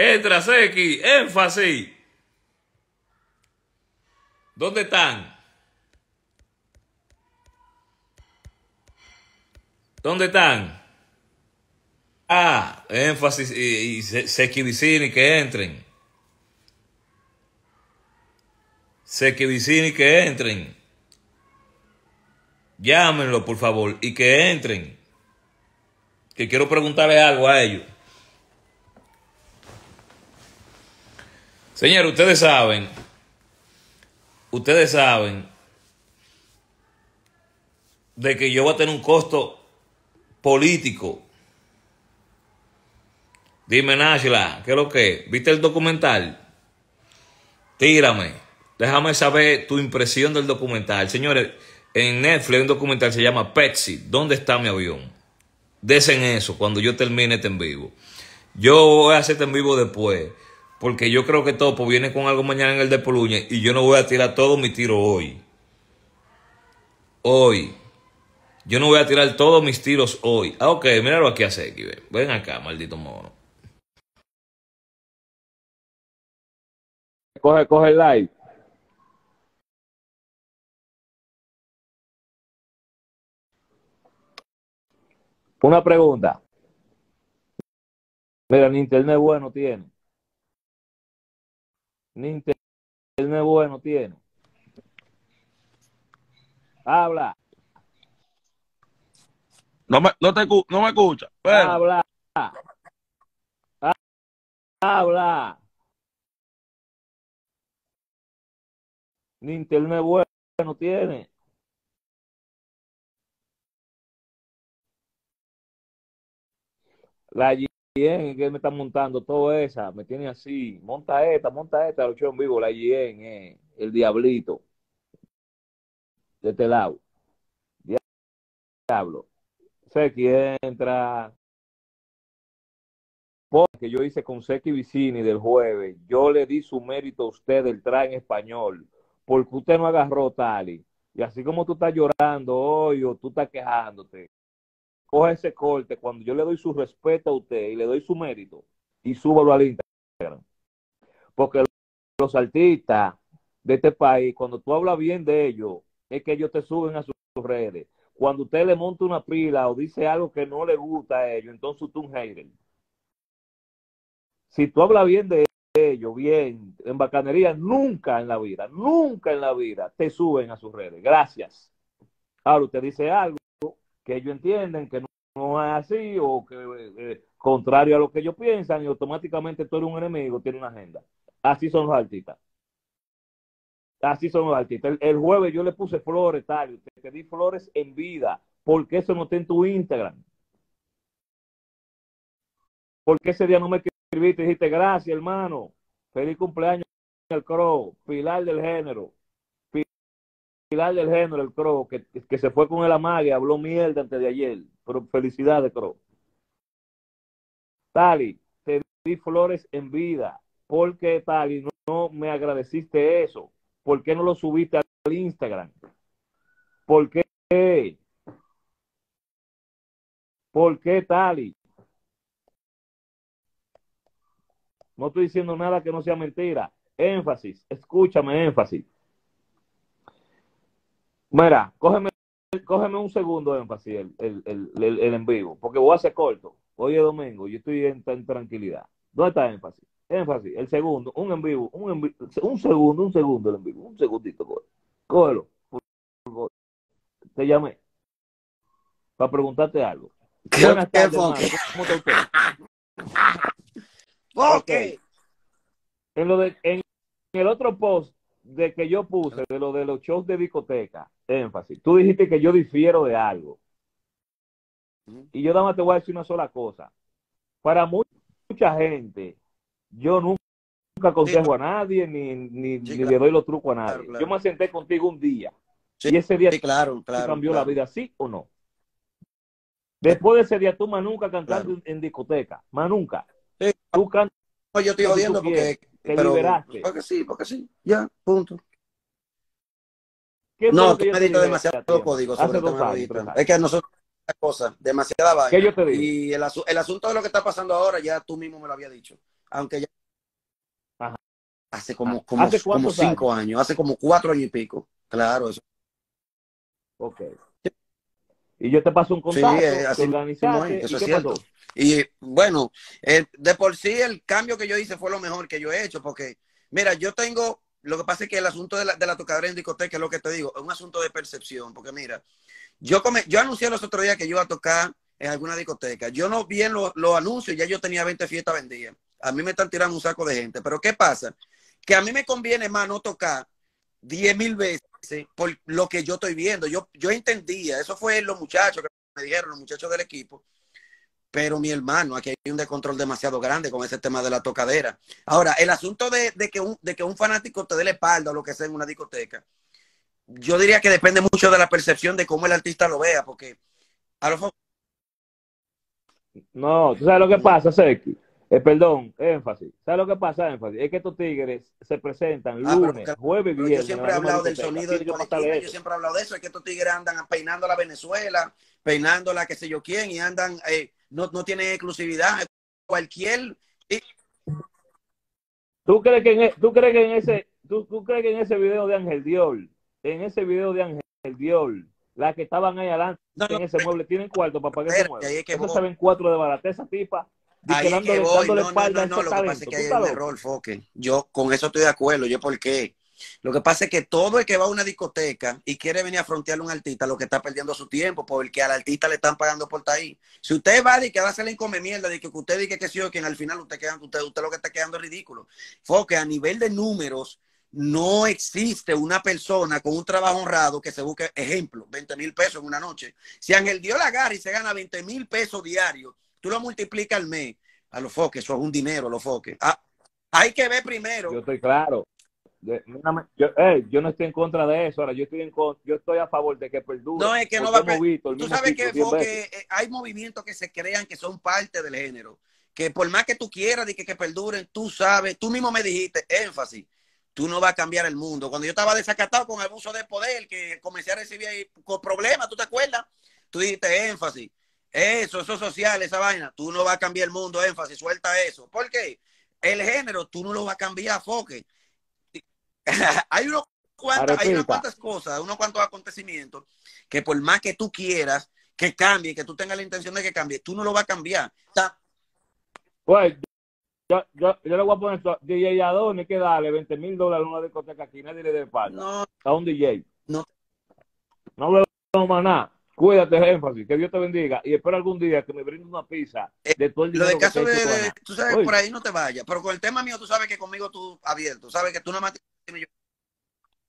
Entra, Seki, énfasis. ¿Dónde están? ¿Dónde están? Ah, énfasis y, y que entren. Seki Vicini que entren. Llámenlo, por favor, y que entren. Que quiero preguntarle algo a ellos. Señor, ustedes saben, ustedes saben de que yo voy a tener un costo político. Dime, Nashla, ¿qué es lo que? ¿Viste el documental? Tírame. Déjame saber tu impresión del documental. Señores, en Netflix hay un documental se llama Pepsi. ¿Dónde está mi avión? Desen eso cuando yo termine este en vivo. Yo voy a hacer este en vivo después. Porque yo creo que Topo viene con algo mañana en el de Poluña y yo no voy a tirar todo mi tiro hoy. Hoy. Yo no voy a tirar todos mis tiros hoy. Ah, ok, míralo aquí a Seki. Ven acá, maldito mono. Coge, coge el live. Una pregunta. Mira, ni internet bueno tiene. Ni internet bueno tiene. Habla. No me, no te, no me escucha. Pero. Habla. Habla. Ni internet bueno tiene. La Que me está montando todo esa, me tiene así, monta esta, monta esta, lo en vivo, la Yen, eh, el diablito. De este lado. Diablo. Seki entra. Porque yo hice con Seki Vicini del jueves, yo le di su mérito a usted del trae en español, porque usted no agarró tal y así como tú estás llorando hoy o tú estás quejándote, coge ese corte cuando yo le doy su respeto a usted y le doy su mérito y súbalo al Instagram. Porque los artistas de este país, cuando tú hablas bien de ellos, es que ellos te suben a sus redes. Cuando usted le monta una pila o dice algo que no le gusta a ellos, entonces tú un. Si tú hablas bien de ellos, bien, en bacanería, nunca en la vida, nunca en la vida te suben a sus redes. Gracias. Ahora usted dice algo que ellos entienden que no, es así o que eh, contrario a lo que ellos piensan y automáticamente tú eres un enemigo, tiene una agenda. Así son los artistas. Así son los artistas. El, jueves yo le puse flores, tal, te, di flores en vida. ¿Por qué eso no está en tu Instagram? ¿Por qué ese día no me escribiste dijiste gracias, hermano? Feliz cumpleaños al Crow, pilar del género. Pilar del género, el Crow, que, se fue con el amague, habló mierda antes de ayer. Pero felicidades, Crow. Tali, te di flores en vida. ¿Por qué, Tali, no, me agradeciste eso? ¿Por qué no lo subiste al Instagram? ¿Por qué? ¿Por qué, Tali? No estoy diciendo nada que no sea mentira. Énfasis, escúchame, énfasis. Mira, cógeme, cógeme un segundo énfasis el, el, el, el, en vivo, porque voy a hacer corto. Hoy es domingo, yo estoy en, tranquilidad. ¿Dónde está énfasis? Énfasis, el segundo, un en vivo, un, en un segundo, un segundo el en vivo, un segundito, cógelo. Te llamé para preguntarte algo. Buenas tardes, ¿Cómo está usted? Ok. En, lo de, en el otro post de que yo puse de lo de los shows de discoteca, énfasis, tú dijiste que yo difiero de algo. Y yo nada más te voy a decir una sola cosa. Para mucha gente, yo nunca, aconsejo a nadie ni, ni, le doy los trucos a nadie. Yo me senté contigo un día. y ese día claro, cambió la vida, ¿sí o no? Después de ese día, tú más nunca cantando en, discoteca, más nunca. Tú cantas. yo estoy odiando porque te liberaste. Porque sí, porque sí, ya, punto. ¿Qué no, tú me diste demasiado código sobre el Es que nosotros cosa, demasiada vaina. ¿Qué yo te digo? Y el, el, asunto de lo que está pasando ahora, ya tú mismo me lo había dicho. aunque ya hace como, como, ¿Hace como cinco años? hace como cuatro años y pico. Claro, eso. Ok. Y yo te paso un contacto. Sí, así, eso es cierto. Y bueno, eh, de por sí el cambio que yo hice fue lo mejor que yo he hecho, porque, mira, yo tengo, lo que pasa es que el asunto de la, de la tocadera en discoteca es lo que te digo, es un asunto de percepción, porque mira, yo, yo anuncié los otros días que yo iba a tocar en alguna discoteca. Yo no vi en los lo anuncios, ya yo tenía 20 fiestas vendidas. A mí me están tirando un saco de gente. Pero ¿qué pasa? Que a mí me conviene más no tocar 10 mil veces por lo que yo estoy viendo. Yo, yo entendía, eso fue los muchachos que me dijeron, los muchachos del equipo. Pero mi hermano, aquí hay un descontrol demasiado grande con ese tema de la tocadera. Ahora, el asunto de, que, un, de que un fanático te dé la espalda o lo que sea en una discoteca, yo diría que depende mucho de la percepción de cómo el artista lo vea, porque a lo No, tú sabes lo que pasa, Seki. Eh, perdón, énfasis. ¿Sabes lo que pasa, énfasis? Es que estos tigres se presentan ah, lunes, jueves y viernes. Yo siempre he hablado del sonido del yo siempre he hablado de eso. Es que estos tigres andan peinando la Venezuela, peinando la que sé yo quién, y andan, eh, no, no tienen exclusividad. Cualquier. ¿Tú crees que en, e, tú crees que en ese, tú, tú crees que en ese video de Ángel Diol, en ese video de Ángel Diol, las que estaban ahí adelante en ese mueble tienen cuarto para pagar ese mueble? Eso saben cuatro de barateza, tipa Ahí es que voy. No, no, no, no, lo que pasa es que hay un error, Foque. Yo con eso estoy de acuerdo. ¿Yo por qué? Lo que pasa es que todo el que va a una discoteca y quiere venir a frontearle a un artista, lo que está perdiendo su tiempo, porque al artista le están pagando por estar ahí. Si usted va y que va a hacerle come mierda, de que usted diga que sí o que al final usted, queda, usted, usted lo que está quedando es ridículo. Foque, a nivel de números, no existe una persona con un trabajo honrado que se busque, ejemplo, 20 mil pesos en una noche. Si Ángel dio la garra y se gana 20 mil pesos diarios, tú lo multiplicas al mes, a los foques, eso es un dinero, los foques. Ah, hay que ver primero. Yo estoy claro. Yo, yo, no estoy en contra de eso, ahora yo estoy en yo estoy a favor de que perdure. No, es que no va a Tú sabes que, eh, hay movimientos que se crean que son parte del género, que por más que tú quieras de que, que perduren, tú sabes, tú mismo me dijiste, énfasis, tú no vas a cambiar el mundo. Cuando yo estaba desacatado con abuso de poder, que comencé a recibir con problemas, ¿tú te acuerdas? Tú dijiste énfasis. Eso, eso social, esa vaina. Tú no vas a cambiar el mundo, énfasis, suelta eso. ¿Por qué? El género, tú no lo vas a cambiar, foque. hay, unos hay unas cuantas cosas, unos cuantos acontecimientos que por más que tú quieras que cambie, que tú tengas la intención de que cambie, tú no lo vas a cambiar. pues, yo, yo, yo, le voy a poner esto, DJ Adoni que darle 20 mil dólares a una discoteca aquí, nadie le dé falta. No. A un DJ. No. No veo más nada. Cuídate, énfasis, que Dios te bendiga y espero algún día que me brinde una pizza eh, de todo el dinero. Lo de caso de, tú sabes, por ahí no te vayas, pero con el tema mío, tú sabes que conmigo tú abierto, sabes que tú no me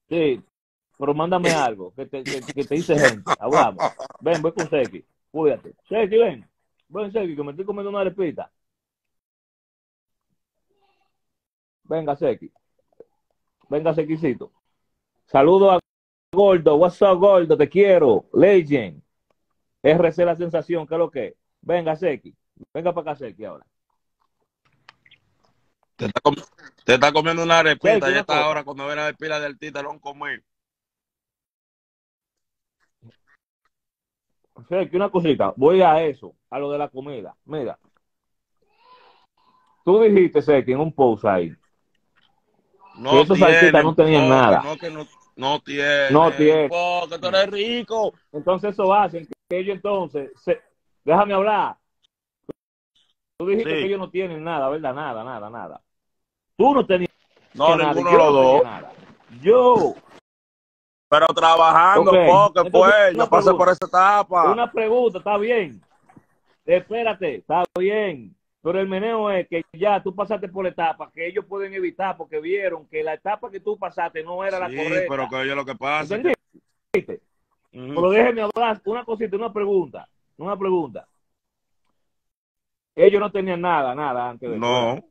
Sí, pero mándame algo, que te, que, te dice gente, hablamos. Ven, voy con Seki, cuídate. Seki, ven, ven Seki, que me estoy comiendo una repita. Venga, Seki. Venga, Sequicito. Saludos a Gordo, what's up, Gordo? Te quiero. Legend. RC la sensación, ¿qué es lo que? Venga, Seki. Venga para acá, Seki, ahora. Te está, comiendo una arepita ya está ahora cuando ven a pila del títalón comer. Seki, una cosita. Voy a eso, a lo de la comida. Mira. Tú dijiste, Seki, en un post ahí. No, que esos artistas no tenían nada. No, que no, no tiene. No tiene. Porque tú eres rico. Entonces eso hacen que ellos entonces, déjame hablar. Tú dijiste que ellos no tienen nada, ¿verdad? Nada, nada, nada. Tú no tenías no, nada. Ninguno de los dos. Yo. Pero trabajando, porque pues, yo pasé por esa etapa. Una pregunta, está bien. Espérate, está bien. Pero el meneo es que ya tú pasaste por la etapa que ellos pueden evitar porque vieron que la etapa que tú pasaste no era la correcta. pero que ellos lo que pasa. ¿Entendiste? Pero déjeme hablar una cosita, una pregunta. Una pregunta. Ellos no tenían nada, nada antes de No.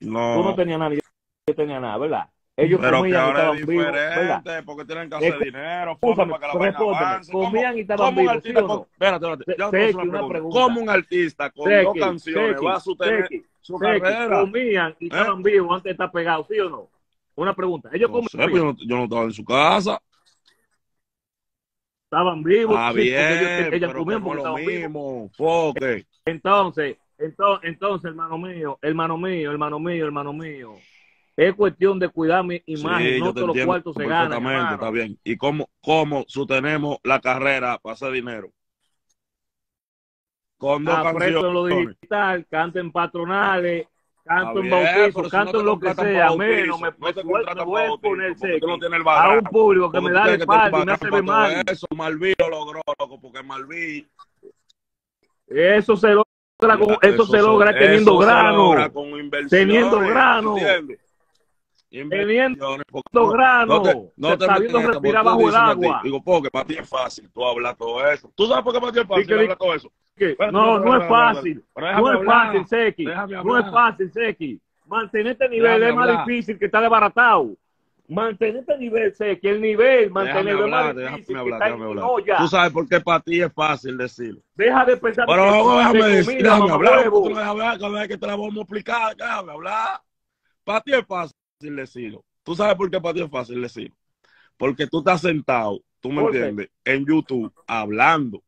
No. Tú no tenías nada, yo tenía nada, ¿verdad? Ellos pero comían que ahora y estaban es diferente, vivos, porque tienen que hacer dinero, forma para que la vaina avance. Comían y estaban vivos, ¿sí o no? Espérate, espérate. una pregunta. ¿Cómo un artista con dos canciones va a sostener su carrera? Comían y ¿Eh? estaban vivos antes de estar pegados, ¿sí o no? Una pregunta. Ellos no comían. Sé, yo, no, yo no estaba en su casa. Estaban vivos. Ah, bien, ellos, ellas pero comían porque lo mismo. Vivos. Entonces, entonces, entonces, hermano mío, hermano mío, hermano mío, hermano mío. Es cuestión de cuidar mi imagen, no todos los cuartos se ganan. Exactamente, está bien. ¿Y cómo, cómo sostenemos la carrera para hacer dinero? Con dos canciones. en lo digital, canten patronales, canto en bautizo, canto en lo que sea, menos me, no te me voy a poner no a un público que me da el espalda y me hace ver mal. Eso Malví lo logró, loco, porque Malví... Eso se logra, con, eso, se logra teniendo grano, teniendo grano. Teniendo grano, no no te sabiendo respirar bajo el agua. Digo, porque para ti es fácil, tú hablas todo eso. ¿Tú sabes por qué para ti es fácil hablar todo eso? no, no es fácil. No es fácil, Seki. No es fácil, Seki. Mantener este nivel es más difícil que estar desbaratado. Mantener este nivel, Seki. El nivel, mantenerlo es más difícil que estar en Tú sabes por qué para ti es fácil decirlo. Deja de pensar Pero que déjame, decir, déjame hablar. Déjame hablar, que te la vamos a explicar. Déjame hablar. Para ti es fácil decirlo. ¿Tú sabes por qué para ti es fácil decirlo? Porque tú estás sentado, tú me entiendes, en YouTube hablando.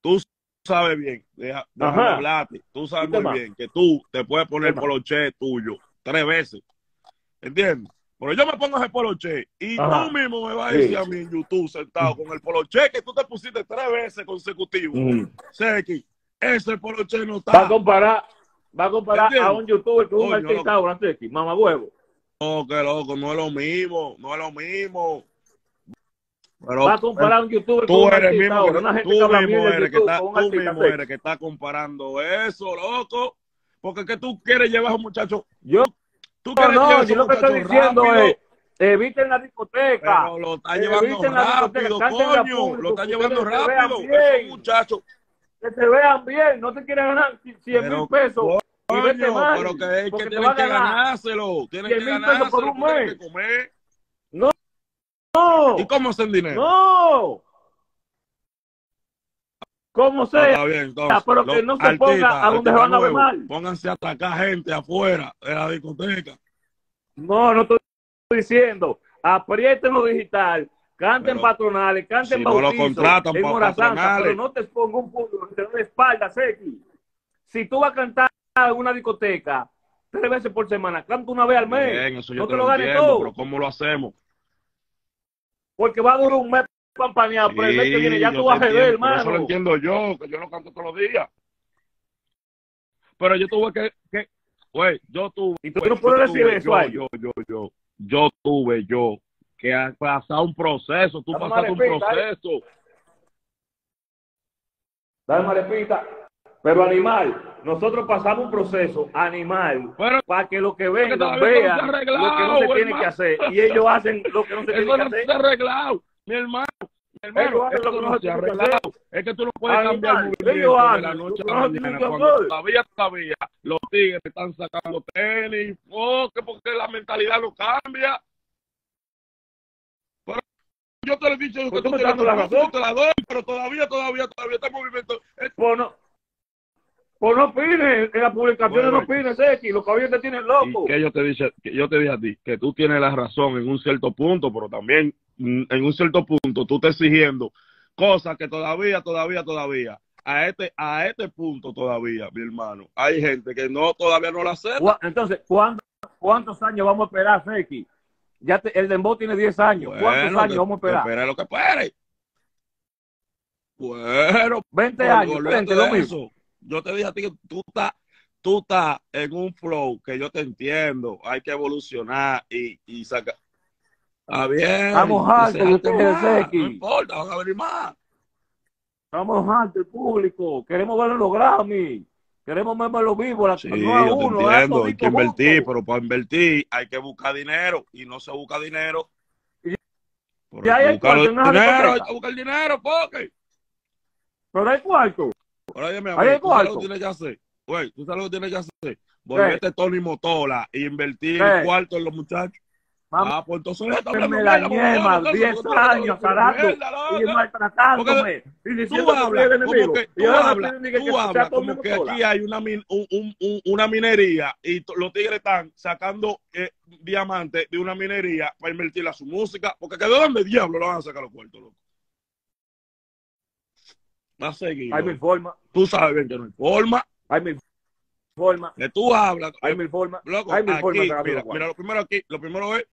Tú sabes bien, deja, déjame hablarte, tú sabes muy bien que tú te puedes poner el poloche tuyo tres veces. ¿Entiendes? Pero yo me pongo ese poloche y tú mismo me vas a decir a mí en YouTube sentado con el poloche que tú te pusiste tres veces consecutivo. Que ese poloche no está. Va a comparar, va a comparar a un youtuber con un artista ahora, mamá huevo. No, que loco, no es lo mismo, no es lo mismo. Pero, va a comparar un youtuber tú con eres que, una gente tú mismo eres que está, tú mismo eres que está comparando eso, loco. Porque que tú quieres llevar a un muchacho. Yo, tú no, no, yo lo que estoy diciendo es eviten la discoteca. Pero lo está llevando rápido, coño. Lo está llevando rápido. Esos muchachos. Que te vean bien, no te quieren ganar 100 mil pesos. Coño, pero que es que tienen que ganárselo. Tienen que ganárselo. Por un mes. Que comer. No. no. ¿Y cómo hacen dinero? No. ¿Cómo sea? Está bien, entonces, pero que no se ponga a donde se van a ver mal. Pónganse a atacar gente afuera de la discoteca. No, no estoy diciendo. Aprieten lo digital. Canten pero, patronales, canten si bautizos, no lo contratan en Hora Santa, pero no te ponga un punto en la espalda, Seki. Si tú vas a cantar en una discoteca tres veces por semana, canta una vez al mes. Bien, eso yo no te, lo, ganes todo. Pero ¿cómo lo hacemos? Porque va a durar un mes campañado, pero el mes que viene ya tú vas a hermano. Eso lo entiendo yo, que yo lo canto todos los días. Pero yo tuve que, que güey, yo tuve. Y tú no puedes decir eso yo, yo, yo, yo, yo, tuve yo que pasar un proceso, tú pasaste un proceso. Dale, repita. Pero animal, nosotros pasamos un proceso animal para que lo que vengan vean lo que no se tiene que hacer. Y ellos hacen lo que no se tiene que hacer. Eso no se arreglado, mi hermano. Mi hermano, eso no se ha arreglado. Es que tú no puedes cambiar el movimiento de la noche a la mañana. Cuando todavía, todavía los tigres están sacando tenis, porque, porque la mentalidad no cambia. Pero yo te lo he dicho que tú, la razón. te la doy, pero todavía, todavía, todavía este movimiento. Bueno, pues no opines, en las publicaciones no opines, X, los caballos te tienen loco. Que yo te dije, que yo te dije a ti, que tú tienes la razón en un cierto punto, pero también en un cierto punto tú estás exigiendo cosas que todavía, todavía, todavía, a este, a este punto todavía, mi hermano, hay gente que no todavía no la acepta. Entonces, ¿cuántos años vamos a esperar, X? Ya te, el Dembow tiene 10 años. ¿Cuántos años vamos a esperar? Espera lo que espere. Bueno, 20 años, 20, lo mismo yo te dije a ti que tú estás tú estás en un flow que yo te entiendo, hay que evolucionar y, y sacar. Está bien. Vamos alto, No importa, van a venir más. Vamos alto, el público. Queremos ver los Grammy. Queremos verlo vivo. La, sí, no yo uno, te entiendo, hay que invertir, pero para invertir hay que buscar dinero y no se busca dinero. Y, y hay, hay cuarto, dinero, hay que buscar dinero, porque. Pero hay cuarto. Ahora dime, amigo, ¿tú sabes lo que tienes que hacer? Güey, ¿tú sabes lo que tienes que hacer? Volverte Tony Motola e invertir el cuarto en los muchachos. Ah, pues entonces me la ñema, 10 años salando y maltratándome. Y tú hablas como que, tú hablas, tú hablas como que aquí hay una, un, un, un, una minería y los tigres están sacando eh, diamantes de una minería para invertir a su música, porque ¿de dónde diablo lo van a sacar los cuartos, loco? Va a seguir. Hay mi forma. Tú sabes bien que no hay forma. Hay mi formas. Que tú hablas. Hay mil formas. Loco, hay mil aquí, formas mira, mira, lo primero aquí, lo primero es